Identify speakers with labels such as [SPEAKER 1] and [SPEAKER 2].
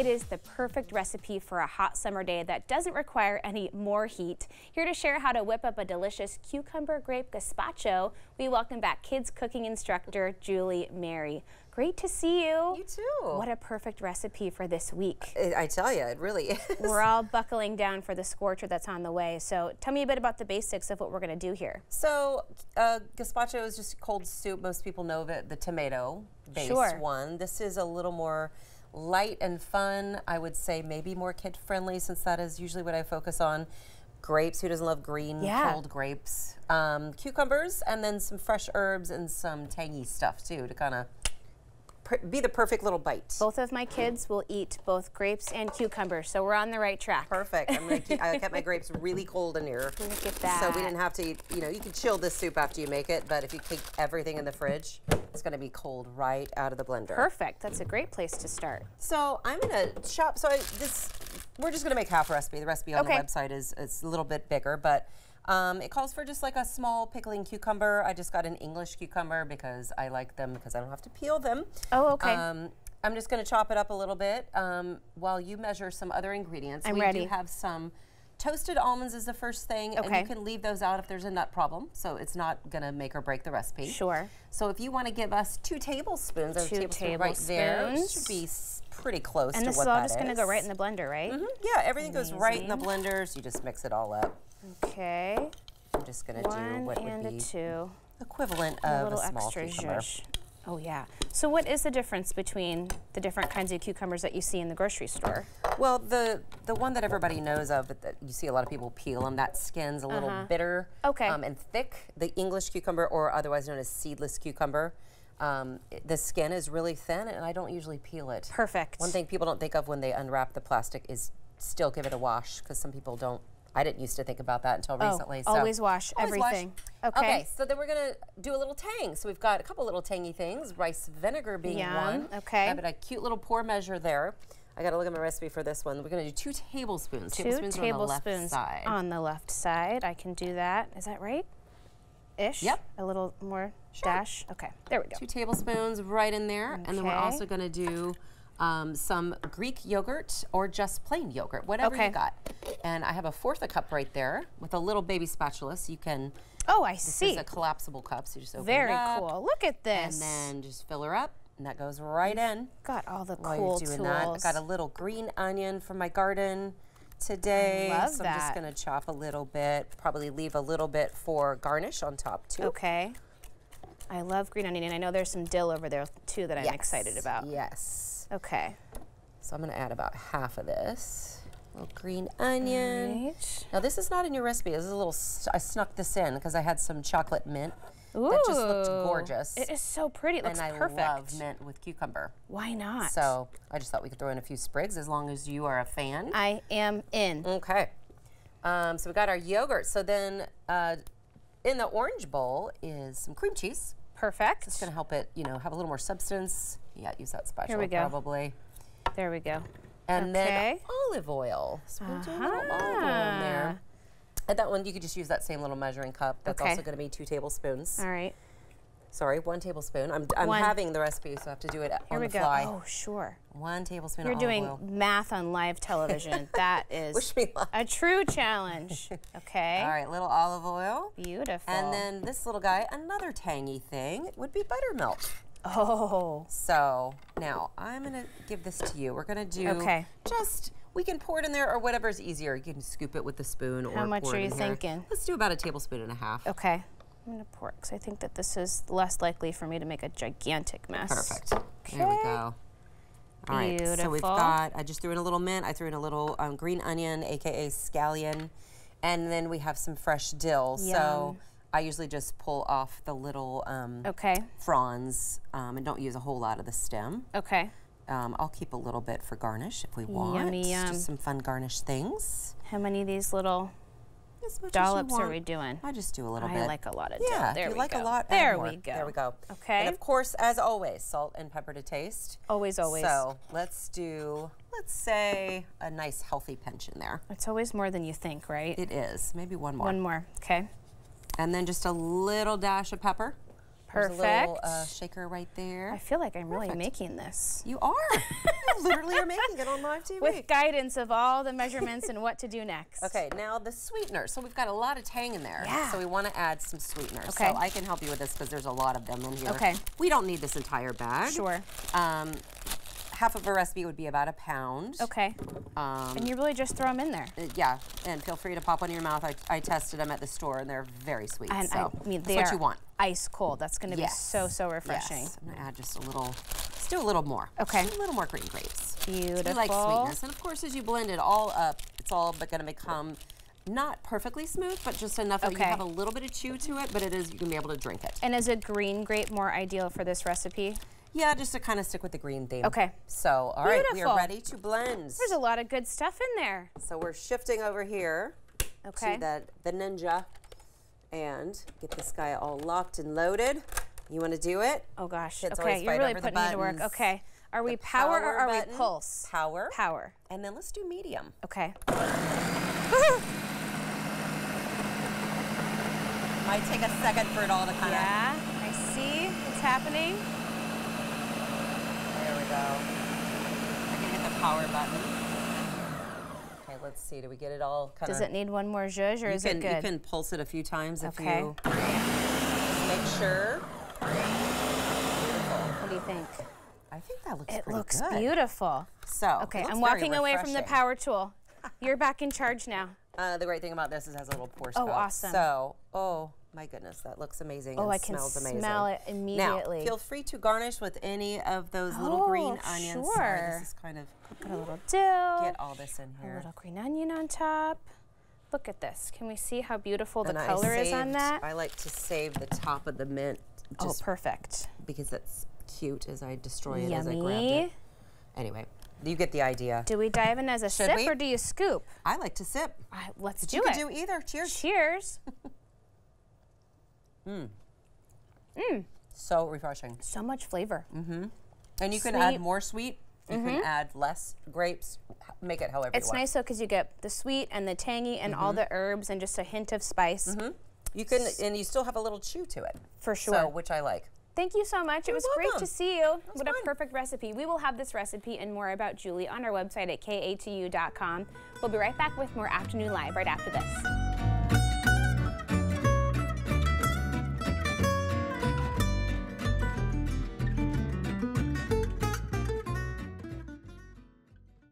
[SPEAKER 1] It is the perfect recipe for a hot summer day that doesn't require any more heat. Here to share how to whip up a delicious cucumber grape gazpacho, we welcome back kids cooking instructor Julie Merry. Great to see you.
[SPEAKER 2] You too.
[SPEAKER 1] What a perfect recipe for this week.
[SPEAKER 2] I tell you, it really is.
[SPEAKER 1] We're all buckling down for the scorcher that's on the way. So tell me a bit about the basics of what we're going to do here.
[SPEAKER 2] So uh, gazpacho is just cold soup. Most people know the, the tomato based
[SPEAKER 1] Sure.
[SPEAKER 2] one. This is a little more light and fun. I would say maybe more kid friendly since that is usually what I focus on. Grapes, who doesn't love green,
[SPEAKER 1] Yeah.
[SPEAKER 2] cold grapes? Um, cucumbers, and then some fresh herbs and some tangy stuff too to kind of be the perfect little bite.
[SPEAKER 1] Both of my kids will eat both grapes and cucumbers, so we're on the right track.
[SPEAKER 2] Perfect. I'm gonna keep, I kept my grapes really cold in here.
[SPEAKER 1] Look at
[SPEAKER 2] So we didn't have to, eat, you know, you can chill this soup after you make it, but if you keep everything in the fridge, it's gonna be cold right out of the blender.
[SPEAKER 1] Perfect. That's a great place to start.
[SPEAKER 2] So I'm gonna chop, so I, this, we're just gonna make half a recipe. The recipe on
[SPEAKER 1] Okay.
[SPEAKER 2] the website is, is a little bit bigger, but um, it calls for just like a small pickling cucumber. I just got an English cucumber because I like them because I don't have to peel them.
[SPEAKER 1] Oh, okay.
[SPEAKER 2] Um, I'm just gonna chop it up a little bit um, while you measure some other ingredients.
[SPEAKER 1] I'm
[SPEAKER 2] we
[SPEAKER 1] ready.
[SPEAKER 2] do have some toasted almonds is the first thing, and you can leave those out if there's a nut problem, so it's not gonna make or break the recipe.
[SPEAKER 1] Sure.
[SPEAKER 2] So if you want to give us two tablespoons,
[SPEAKER 1] Two
[SPEAKER 2] tablespoon right there. Should be pretty close
[SPEAKER 1] And
[SPEAKER 2] to
[SPEAKER 1] this is all just going to go right in the blender, right?
[SPEAKER 2] Mhm, Yeah, everything goes right in the blender, so you just mix it all up.
[SPEAKER 1] Okay.
[SPEAKER 2] I'm just gonna do what
[SPEAKER 1] and
[SPEAKER 2] would
[SPEAKER 1] a
[SPEAKER 2] be
[SPEAKER 1] two.
[SPEAKER 2] equivalent
[SPEAKER 1] A
[SPEAKER 2] of a,
[SPEAKER 1] little
[SPEAKER 2] small
[SPEAKER 1] extra
[SPEAKER 2] cucumber.
[SPEAKER 1] zhuzh. Oh yeah. So what is the difference between the different kinds of cucumbers that you see in the grocery store?
[SPEAKER 2] Well, the the one that everybody knows of, that you see a lot of people peel them. That skin's a little bitter
[SPEAKER 1] Uh-huh. Okay.
[SPEAKER 2] um, and thick. The English cucumber, or otherwise known as seedless cucumber, um, the skin is really thin, and I don't usually peel it.
[SPEAKER 1] Perfect.
[SPEAKER 2] One thing people don't think of when they unwrap the plastic is still give it a wash because some people don't. I didn't used to think about that until
[SPEAKER 1] Oh,
[SPEAKER 2] recently. So
[SPEAKER 1] always wash
[SPEAKER 2] always wash.
[SPEAKER 1] everything. Okay.
[SPEAKER 2] Okay, so then we're gonna do a little tang. So we've got a couple little tangy things. Rice vinegar being
[SPEAKER 1] Yum,
[SPEAKER 2] one.
[SPEAKER 1] okay.
[SPEAKER 2] I've got a cute little pour measure there. I got to look at my recipe for this one. We're gonna do two tablespoons.
[SPEAKER 1] Two
[SPEAKER 2] tablespoons, on the left side.
[SPEAKER 1] on the left side. I can do that. Is that right? Ish.
[SPEAKER 2] Yep.
[SPEAKER 1] A little more dash. Okay. There we go.
[SPEAKER 2] two tablespoons right in there, and then we're also gonna do. Um, some Greek yogurt or just plain yogurt, whatever
[SPEAKER 1] Okay.
[SPEAKER 2] you got. And I have a fourth a cup right there with a little baby spatula, so you can
[SPEAKER 1] Oh, I
[SPEAKER 2] This
[SPEAKER 1] see.
[SPEAKER 2] is a collapsible cup, so you just open
[SPEAKER 1] Very
[SPEAKER 2] it up.
[SPEAKER 1] Very cool. Look at this.
[SPEAKER 2] And then just fill her up, and that goes right in.
[SPEAKER 1] Got all the
[SPEAKER 2] While
[SPEAKER 1] cool
[SPEAKER 2] doing
[SPEAKER 1] tools.
[SPEAKER 2] that, I got a little green onion from my garden today.
[SPEAKER 1] love
[SPEAKER 2] so I'm just gonna chop a little bit, probably leave a little bit for garnish on top too.
[SPEAKER 1] Okay. I love green onion, and I know there's some dill over there too that I'm excited about.
[SPEAKER 2] Yes.
[SPEAKER 1] Okay.
[SPEAKER 2] So I'm gonna add about half of this. little green onion.
[SPEAKER 1] Right.
[SPEAKER 2] Now this is not in your recipe. This is a little. I snuck this in because I had some chocolate mint that just looked gorgeous.
[SPEAKER 1] It is so pretty. It looks
[SPEAKER 2] and I
[SPEAKER 1] perfect.
[SPEAKER 2] love mint with cucumber.
[SPEAKER 1] Why not?
[SPEAKER 2] So I just thought we could throw in a few sprigs as long as you are a fan.
[SPEAKER 1] I am in.
[SPEAKER 2] Okay. Um, so we got our yogurt. So then uh, in the orange bowl is some cream cheese.
[SPEAKER 1] Perfect.
[SPEAKER 2] It's going to help it, you know, have a little more substance. Yeah, use that spatula
[SPEAKER 1] we go.
[SPEAKER 2] probably.
[SPEAKER 1] There we go.
[SPEAKER 2] And
[SPEAKER 1] Okay.
[SPEAKER 2] then olive oil. So we'll do a little olive oil in there. And that one, you could just use that same little measuring cup. That's
[SPEAKER 1] Okay.
[SPEAKER 2] also going to be two tablespoons.
[SPEAKER 1] All right.
[SPEAKER 2] Sorry, one tablespoon. I'm, I'm
[SPEAKER 1] One.
[SPEAKER 2] having the recipe, so I have to do it
[SPEAKER 1] Here
[SPEAKER 2] on
[SPEAKER 1] we
[SPEAKER 2] the
[SPEAKER 1] go.
[SPEAKER 2] fly.
[SPEAKER 1] Oh, sure.
[SPEAKER 2] One tablespoon
[SPEAKER 1] You're
[SPEAKER 2] of
[SPEAKER 1] doing
[SPEAKER 2] olive oil.
[SPEAKER 1] math on live television. that is
[SPEAKER 2] Wish me luck.
[SPEAKER 1] a true challenge. Okay.
[SPEAKER 2] All right, little olive oil.
[SPEAKER 1] Beautiful.
[SPEAKER 2] And then this little guy, another tangy thing, would be buttermilk.
[SPEAKER 1] Oh,
[SPEAKER 2] So now I'm gonna give this to you. We're gonna do
[SPEAKER 1] Okay.
[SPEAKER 2] just we can pour it in there or whatever's easier. You can scoop it with the spoon or
[SPEAKER 1] How much are you
[SPEAKER 2] here.
[SPEAKER 1] thinking?
[SPEAKER 2] Let's do about a tablespoon and a half.
[SPEAKER 1] okay. I'm gonna pour because I think that this is less likely for me to make a gigantic mess.
[SPEAKER 2] Perfect. There we go. All right, so we've got, I just threw in a little mint, I threw in a little um, green onion, AKA scallion, and then we have some fresh dill. So
[SPEAKER 1] Yum.
[SPEAKER 2] I usually just pull off the little um,
[SPEAKER 1] Okay.
[SPEAKER 2] fronds um, and don't use a whole lot of the stem.
[SPEAKER 1] Okay.
[SPEAKER 2] Um, I'll keep a little bit for garnish if we want.
[SPEAKER 1] Yummy, yum.
[SPEAKER 2] Just some fun garnish things.
[SPEAKER 1] How many of these little
[SPEAKER 2] As much as you
[SPEAKER 1] dollops are we doing?
[SPEAKER 2] I just do a little
[SPEAKER 1] I
[SPEAKER 2] bit.
[SPEAKER 1] I like a lot of.
[SPEAKER 2] Yeah,
[SPEAKER 1] There
[SPEAKER 2] if you
[SPEAKER 1] we
[SPEAKER 2] like
[SPEAKER 1] go.
[SPEAKER 2] a lot,
[SPEAKER 1] There we go.
[SPEAKER 2] There we go.
[SPEAKER 1] Okay.
[SPEAKER 2] And of course, as always, salt and pepper to taste.
[SPEAKER 1] Always, always.
[SPEAKER 2] So let's do, let's say, a nice healthy pinch in there.
[SPEAKER 1] It's always more than you think, right?
[SPEAKER 2] It is. Maybe one more.
[SPEAKER 1] One more. Okay.
[SPEAKER 2] And then just a little dash of pepper. A little uh,
[SPEAKER 1] Perfect.
[SPEAKER 2] shaker right there.
[SPEAKER 1] I feel like I'm really making this.
[SPEAKER 2] You are. you literally are making it on live TV.
[SPEAKER 1] With guidance of all the measurements and what to do next.
[SPEAKER 2] Okay, now the sweetener. So we've got a lot of tang in there.
[SPEAKER 1] Yeah.
[SPEAKER 2] So we want to add some sweetener.
[SPEAKER 1] Okay.
[SPEAKER 2] So I can help you with this because there's a lot of them in here.
[SPEAKER 1] Okay.
[SPEAKER 2] We don't need this entire bag.
[SPEAKER 1] Sure.
[SPEAKER 2] Um, half of a recipe would be about a pound.
[SPEAKER 1] Okay.
[SPEAKER 2] Um,
[SPEAKER 1] And you really just throw them in there.
[SPEAKER 2] uh, yeah, and feel free to pop one in your mouth. I, I tested them at the store and they're very sweet.
[SPEAKER 1] And
[SPEAKER 2] so
[SPEAKER 1] I mean,
[SPEAKER 2] that's what you want.
[SPEAKER 1] ice cold. That's going to be so, so refreshing.
[SPEAKER 2] Yes. I'm gonna add just a little. Let's do a little more.
[SPEAKER 1] Okay.
[SPEAKER 2] Just a little more green grapes.
[SPEAKER 1] Beautiful.
[SPEAKER 2] We like sweetness, and of course, as you blend it all up, it's all but going to become not perfectly smooth, but just enough that
[SPEAKER 1] Okay.
[SPEAKER 2] you have a little bit of chew to it. But it is you can be able to drink it.
[SPEAKER 1] And is a green grape more ideal for this recipe?
[SPEAKER 2] Yeah, just to kind of stick with the green theme.
[SPEAKER 1] Okay.
[SPEAKER 2] So, all right, we are ready to blend.
[SPEAKER 1] There's a lot of good stuff in there.
[SPEAKER 2] So we're shifting over here
[SPEAKER 1] Okay.
[SPEAKER 2] to the, the Ninja and get this guy all locked and loaded. You want to do it?
[SPEAKER 1] Oh gosh.
[SPEAKER 2] Kids
[SPEAKER 1] okay,
[SPEAKER 2] always
[SPEAKER 1] you're really
[SPEAKER 2] over the
[SPEAKER 1] putting me to work. Okay. Are we
[SPEAKER 2] The
[SPEAKER 1] power, or are
[SPEAKER 2] button,
[SPEAKER 1] we pulse?
[SPEAKER 2] Power.
[SPEAKER 1] Power.
[SPEAKER 2] And then let's do medium.
[SPEAKER 1] Okay.
[SPEAKER 2] Might take a second for it all to kind of.
[SPEAKER 1] Yeah, I see It's happening.
[SPEAKER 2] I can hit the power button. Okay, let's see. Do we get it all kind of?
[SPEAKER 1] Does it need one more zhuzh or
[SPEAKER 2] You
[SPEAKER 1] is
[SPEAKER 2] can
[SPEAKER 1] it good?
[SPEAKER 2] you can pulse it a few times if you make sure. Beautiful.
[SPEAKER 1] what do you think?
[SPEAKER 2] I think that looks
[SPEAKER 1] It looks
[SPEAKER 2] good.
[SPEAKER 1] beautiful.
[SPEAKER 2] So
[SPEAKER 1] Okay, I'm walking away from the power tool. You're back in charge now.
[SPEAKER 2] Uh, the great thing about this is it has a little pour spout.
[SPEAKER 1] Oh, awesome.
[SPEAKER 2] So, oh my goodness, that looks amazing.
[SPEAKER 1] Oh,
[SPEAKER 2] and
[SPEAKER 1] I can
[SPEAKER 2] smells amazing.
[SPEAKER 1] smell it immediately.
[SPEAKER 2] Now, feel free to garnish with any of those little oh, green
[SPEAKER 1] Oh,
[SPEAKER 2] onions. Sorry,
[SPEAKER 1] sure.
[SPEAKER 2] this is kind of
[SPEAKER 1] Put a little dill,
[SPEAKER 2] get all this in here.
[SPEAKER 1] a little green onion on top. Look at this. Can we see how beautiful the
[SPEAKER 2] And
[SPEAKER 1] color is on
[SPEAKER 2] saved-
[SPEAKER 1] that?
[SPEAKER 2] I like to save the top of the mint
[SPEAKER 1] oh, perfect.
[SPEAKER 2] because it's cute as I destroy it as I
[SPEAKER 1] Yummy.
[SPEAKER 2] it. Anyway, you get the idea.
[SPEAKER 1] Do we dive in as a
[SPEAKER 2] Should
[SPEAKER 1] sip
[SPEAKER 2] we?
[SPEAKER 1] or do you scoop?
[SPEAKER 2] I like to sip.
[SPEAKER 1] I, let's
[SPEAKER 2] But
[SPEAKER 1] do
[SPEAKER 2] you
[SPEAKER 1] it.
[SPEAKER 2] can do either. Cheers.
[SPEAKER 1] Cheers.
[SPEAKER 2] So refreshing.
[SPEAKER 1] so much flavor. Mm-hmm.
[SPEAKER 2] And you can
[SPEAKER 1] Sweet. Mm-hmm.
[SPEAKER 2] add more sweet. You can add less grapes. Make it however
[SPEAKER 1] It's nice though because you get the sweet and the tangy and all
[SPEAKER 2] Mm-hmm.
[SPEAKER 1] the herbs and just a hint of spice. Mm -hmm.
[SPEAKER 2] You can, and you still have a little chew to it.
[SPEAKER 1] For
[SPEAKER 2] So,
[SPEAKER 1] sure.
[SPEAKER 2] which I like.
[SPEAKER 1] Thank you so much. it was great to see you. What a perfect recipe. We will have this recipe and more about Julie on our website at katu.com. We'll be right back with more Afternoon Live right after this.